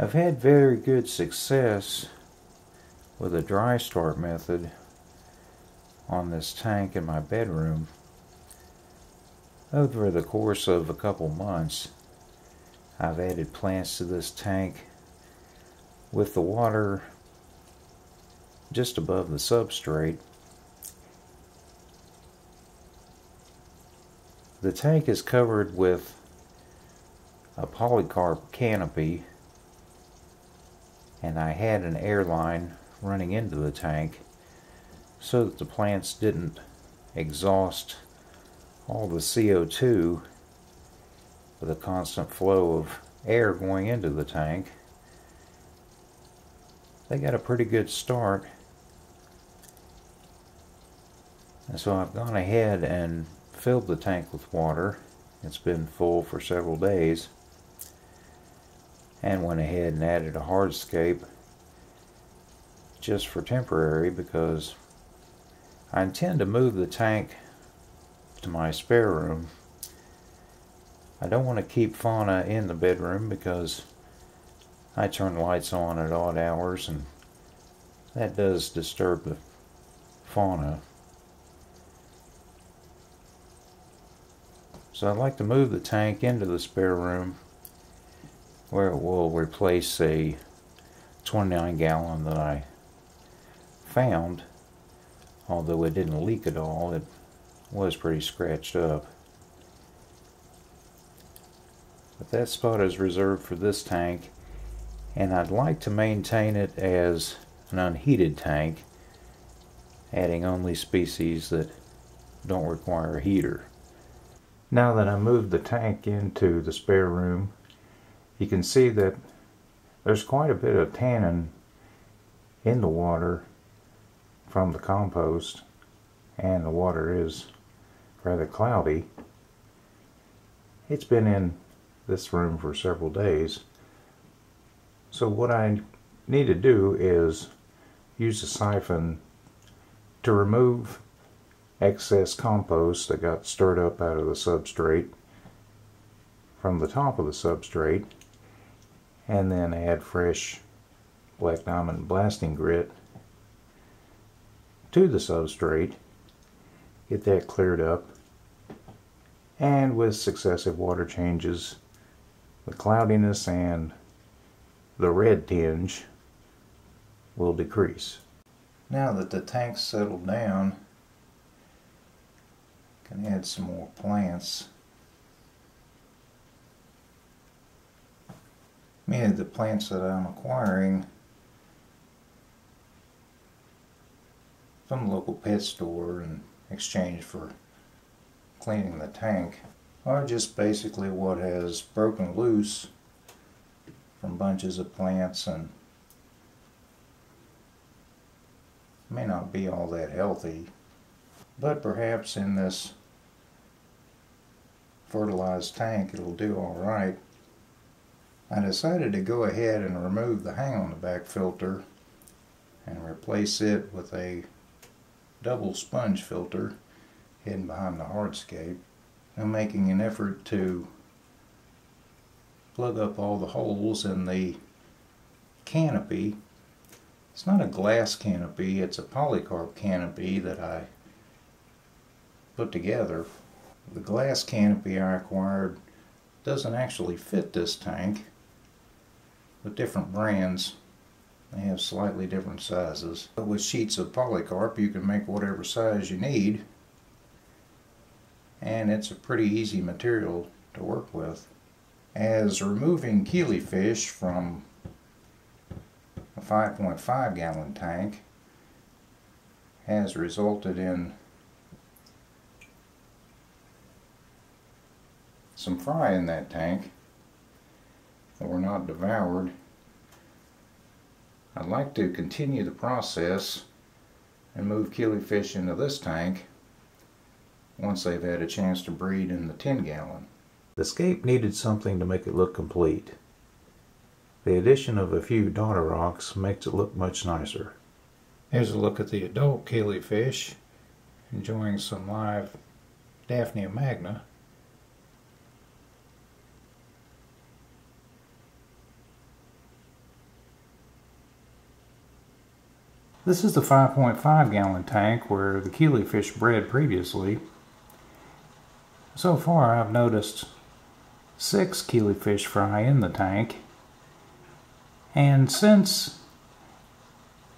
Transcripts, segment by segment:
I've had very good success with a dry start method on this tank in my bedroom over the course of a couple months. I've added plants to this tank with the water just above the substrate. The tank is covered with a polycarb canopy and I had an air line running into the tank so that the plants didn't exhaust all the CO2 with a constant flow of air going into the tank. They got a pretty good start. And so I've gone ahead and filled the tank with water. It's been full for several days and went ahead and added a hardscape just for temporary because I intend to move the tank to my spare room. I don't want to keep fauna in the bedroom because I turn lights on at odd hours and that does disturb the fauna. So I'd like to move the tank into the spare room where it will replace a 29 gallon that I found although it didn't leak at all it was pretty scratched up but that spot is reserved for this tank and I'd like to maintain it as an unheated tank adding only species that don't require a heater. Now that I moved the tank into the spare room you can see that there's quite a bit of tannin in the water from the compost and the water is rather cloudy. It's been in this room for several days. So what I need to do is use a siphon to remove excess compost that got stirred up out of the substrate from the top of the substrate and then add fresh black diamond blasting grit to the substrate. Get that cleared up. And with successive water changes the cloudiness and the red tinge will decrease. Now that the tank's settled down can add some more plants many of the plants that I'm acquiring from the local pet store in exchange for cleaning the tank are just basically what has broken loose from bunches of plants and may not be all that healthy but perhaps in this fertilized tank it'll do all right I decided to go ahead and remove the hang on the back filter and replace it with a double sponge filter hidden behind the hardscape. I'm making an effort to plug up all the holes in the canopy. It's not a glass canopy, it's a polycarb canopy that I put together. The glass canopy I acquired doesn't actually fit this tank with different brands. They have slightly different sizes. But with sheets of polycarb you can make whatever size you need and it's a pretty easy material to work with. As removing killifish from a 5.5 gallon tank has resulted in some fry in that tank that were not devoured. I'd like to continue the process and move killifish into this tank once they've had a chance to breed in the 10 gallon. The scape needed something to make it look complete. The addition of a few daughter rocks makes it look much nicer. Here's a look at the adult killifish enjoying some live Daphnia magna. This is the 5.5 gallon tank where the killifish bred previously. So far I've noticed six killifish fry in the tank. And since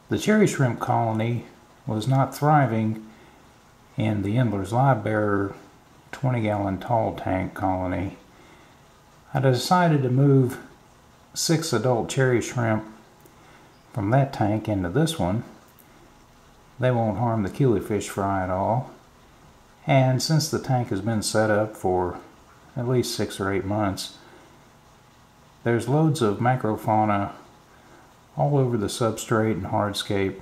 the cherry shrimp colony was not thriving in the Endler's Live Bearer 20 gallon tall tank colony, I decided to move six adult cherry shrimp from that tank into this one. They won't harm the killifish fry at all. And since the tank has been set up for at least six or eight months, there's loads of macrofauna all over the substrate and hardscape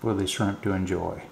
for the shrimp to enjoy.